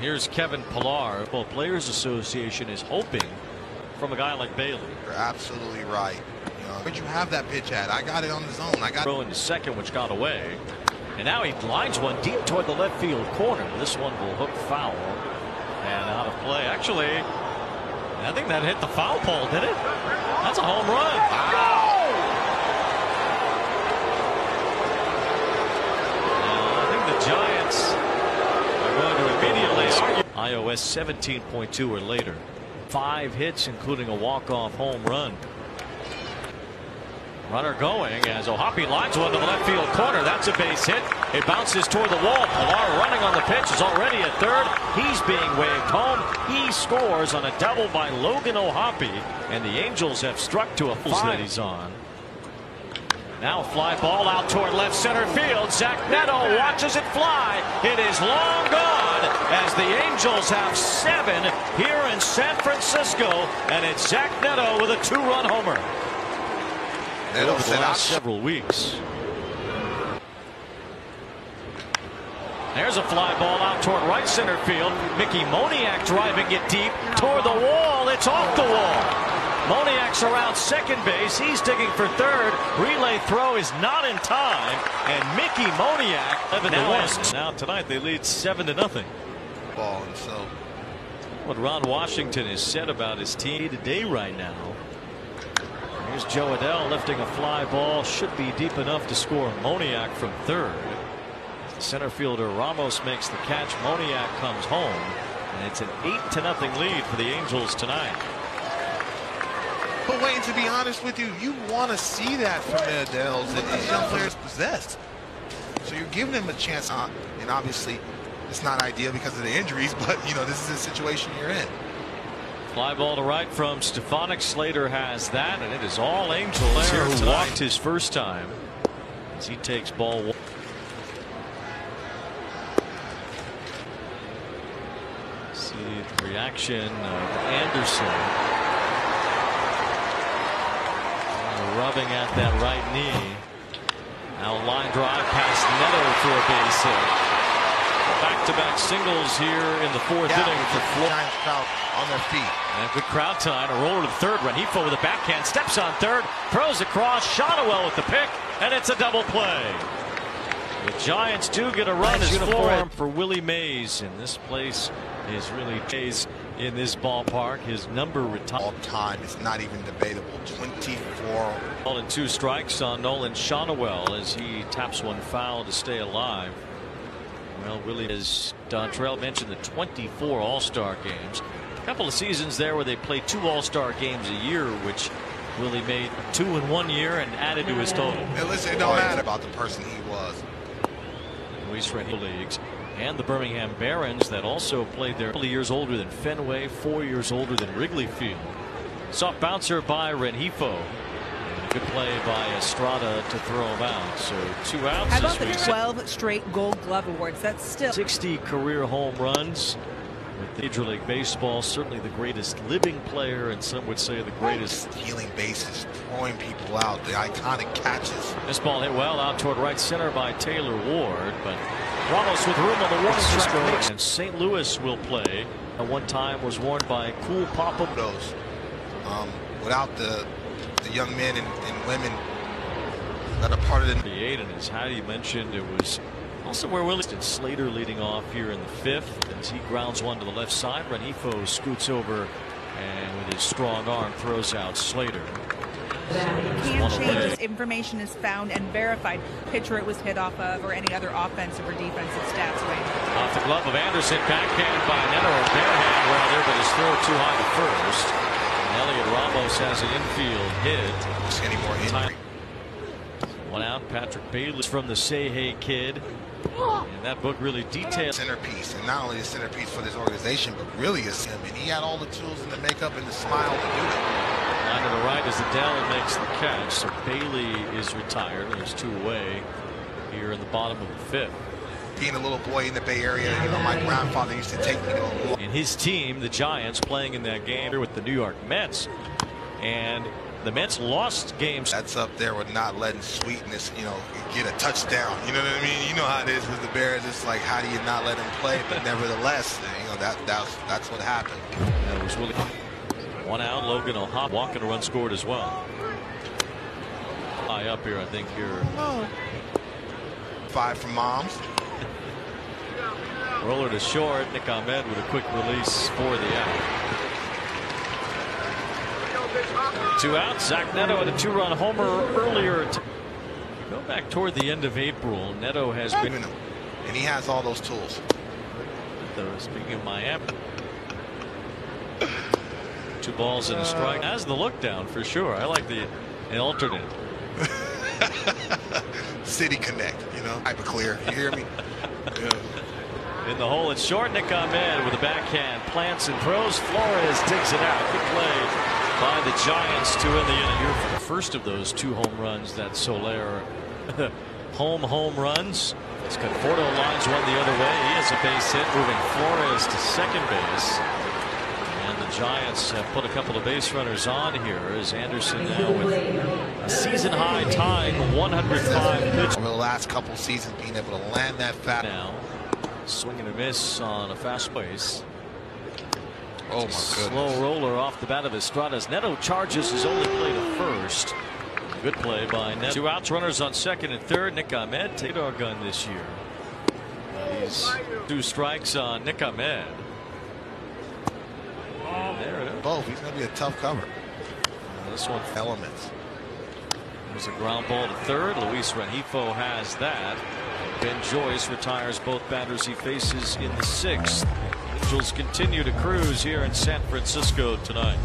Here's Kevin Pillar. Well, Players Association is hoping from a guy like Bailey. You're absolutely right. You know, where'd you have that pitch at? I got it on the zone. I got throw into second, which got away. And now he lines one deep toward the left field corner. This one will hook foul and out of play. Actually, I think that hit the foul pole, did it? That's a home run. Wow. I think the Giants are going to immediately argue. iOS 17.2 or later. Five hits, including a walk-off home run. Runner going as O'Hoppe lines one to the left field corner. That's a base hit. It bounces toward the wall. Pillar running on the pitch is already at third. He's being waved home. He scores on a double by Logan O'Hoppe. And the Angels have struck to a five that he's on. Now fly ball out toward left center field. Zach Neto watches it fly. It is long gone as the Angels have seven here in San Francisco. And it's Zach Neto with a two-run homer over the last several weeks. There's a fly ball out toward right center field. Mickey Moniak driving it deep toward the wall. It's off the wall. Moniak's around second base. He's digging for third. Relay throw is not in time. And Mickey Moniak now, West. now tonight they lead seven to nothing. Ball and so what Ron Washington has said about his team today right now. Here's Jo Adell lifting a fly ball. Should be deep enough to score Moniak from third. Center fielder Ramos makes the catch. Moniak comes home. And it's an 8 to nothing lead for the Angels tonight. But Wayne, to be honest with you, you want to see that from the Adells that these young players possess. So you're giving them a chance on, and obviously it's not ideal because of the injuries, but you know, this is the situation you're in. Fly ball to right from Stefanic. Slater has that, and it is all Angels here who walked his first time as he takes ball one. See the reaction of Anderson. Rubbing at that right knee. Now line drive past Neto for a base hit. Back-to-back singles here in the fourth yeah, inning for Florida. crowd on their feet. And good crowd tonight. A roller to the third. Rengifo with a backhand. Steps on third. Throws across. Shotwell with the pick. And it's a double play. The Giants do get a run nice as uniform for Willie Mays. And this place is really Mays in this ballpark. His number retired. All time. It's not even debatable. 24. Ball and two strikes on Nolan Schanuel as he taps one foul to stay alive. Well, Willie, as Dontrelle mentioned, the 24 All-Star games. A couple of seasons there where they played two All-Star games a year, which Willie made two in one year and added to his total. Hey, listen, it don't matter about the person he was. Luis Rengifo leagues and the Birmingham Barons that also played there. A couple years older than Fenway, four years older than Wrigley Field. Soft bouncer by Rengifo. Good play by Estrada to throw him out. So two outs. How about the 12 straight Gold Glove awards? That's still 60 career home runs with Major League Baseball. Certainly the greatest living player, and some would say the greatest stealing bases, throwing people out, the iconic catches. This ball hit well out toward right center by Taylor Ward, but Ramos with room on the warning track. And St. Louis will play. At one time was worn by Cool Papa. Those um, without the the young men and, and women that are part of the. Eight and as Hattie mentioned, it was also where Williston Slater leading off here in the fifth as he grounds one to the left side. Rengifo scoots over and with his strong arm throws out Slater. Can changes. Information is found and verified. Pitcher it was hit off of, or any other offensive or defensive stats. Right? Off the glove of Anderson, backhand by Neto, or barehand rather, but his throw too high to first. Heliot Ramos has an infield hit. Any more injury? One out. Patrick Bailey from the Say Hey Kid. And that book really details centerpiece, and not only a centerpiece for this organization, but really is him. And he had all the tools and the makeup and the smile to do it. Line to the right as Adell makes the catch. So Bailey is retired. There's two away here in the bottom of the fifth being a little boy in the Bay Area, you know, my grandfather used to take me to a And his team, the Giants, playing in that game with the New York Mets. And The Mets lost games. That's up there with not letting Sweetness, you know, get a touchdown. You know what I mean? You know how it is with the Bears. It's like, how do you not let him play? But nevertheless, you know, that that's that's what happened. That was really one out. Logan O'Hoppe walking a run scored as well. High up here, I think here. Five from moms. Roller to short. Nick Ahmed with a quick release for the out. Two outs. Zach Neto had a two-run homer earlier. Go back toward the end of April. Neto has been. And he has all those tools. Speaking of Miami. Two balls and a strike. Has the look down for sure. I like the an alternate. City Connect, you know, hyper clear. You hear me? yeah. In the hole, it's short. to come in with a backhand plants and throws. Flores digs it out. Good play by the Giants to win the inning. Here for the first of those two home runs that Soler home home runs. As Conforto lines one the other way. He has a base hit, moving Flores to second base. And the Giants have put a couple of base runners on here as Anderson now with a season high tying 105 pitches. Over the last couple seasons, being able to land that fat. Now, swing and a miss on a fast base. Oh my goodness. Slow roller off the bat of Estrada's. Neto charges his only play to first. Good play by Neto. Two outs, runners on second and third. Nick Ahmed take our gun this year. He's two strikes on Nick Ahmed. And there it is. Both. He's going to be a tough cover. And this one elements. There's a ground ball to third. Luis Rengifo has that. Ben Joyce retires both batters he faces in the sixth. Angels continue to cruise here in San Francisco tonight.